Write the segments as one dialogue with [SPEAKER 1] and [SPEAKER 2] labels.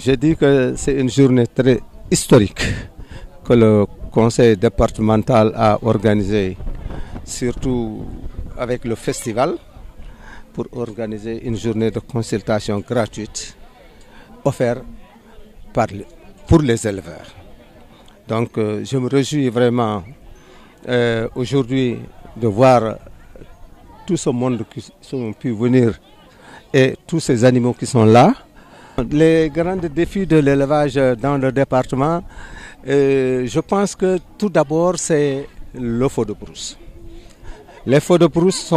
[SPEAKER 1] Je dis que c'est une journée très historique que le conseil départemental a organisée, surtout avec le festival, pour organiser une journée de consultation gratuite offerte pour les éleveurs. Donc euh, je me réjouis vraiment euh, aujourd'hui de voir tout ce monde qui sont pu venir et tous ces animaux qui sont là. Les grands défis de l'élevage dans le département, euh, je pense que tout d'abord c'est le feu de brousse. Les feux de brousse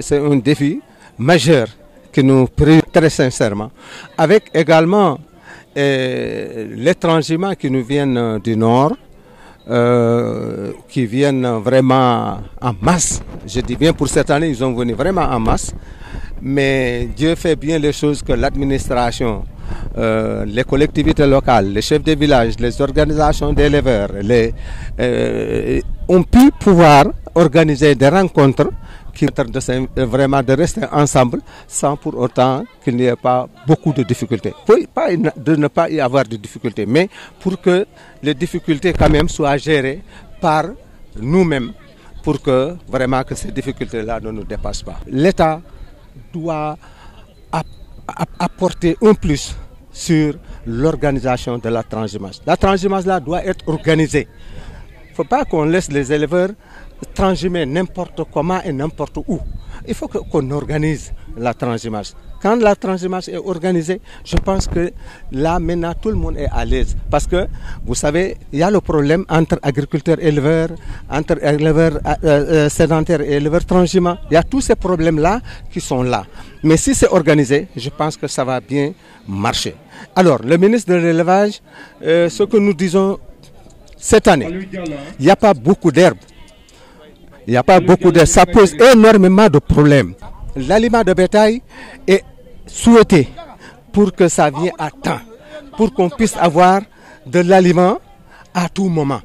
[SPEAKER 1] c'est un défi majeur qui nous prie très sincèrement, avec également euh, qui nous viennent du nord, euh, qui viennent vraiment en masse. Je dis bien pour cette année, ils ont venu vraiment en masse. Mais Dieu fait bien les choses que l'administration, euh, les collectivités locales, les chefs de village, les organisations d'éleveurs, les, euh, ont pu pouvoir organiser des rencontres qui de vraiment de rester ensemble sans pour autant qu'il n'y ait pas beaucoup de difficultés. Pas de ne pas y avoir de difficultés, mais pour que les difficultés quand même soient gérées par nous-mêmes pour que vraiment que ces difficultés-là ne nous dépassent pas. L'État doit un plus sur l'organisation de la transhumance. La transhumance là doit être organisée. Il ne faut pas qu'on laisse les éleveurs transhumer n'importe comment et n'importe où. Il faut qu'on organise la transhumance. Quand la transhumance est organisée, je pense que là maintenant tout le monde est à l'aise. Parce que vous savez, il y a le problème entre agriculteurs et éleveurs, entre éleveurs euh, euh, sédentaires et éleveurs transhumants. Il y a tous ces problèmes-là qui sont là. Mais si c'est organisé, je pense que ça va bien marcher. Alors, le ministre de l'élevage, euh, ce que nous disons cette année, il n'y a pas beaucoup d'herbes. Il n'y a pas beaucoup de... Ça pose énormément de problèmes. L'aliment de bétail est souhaité pour que ça vienne à temps, pour qu'on puisse avoir de l'aliment à tout moment.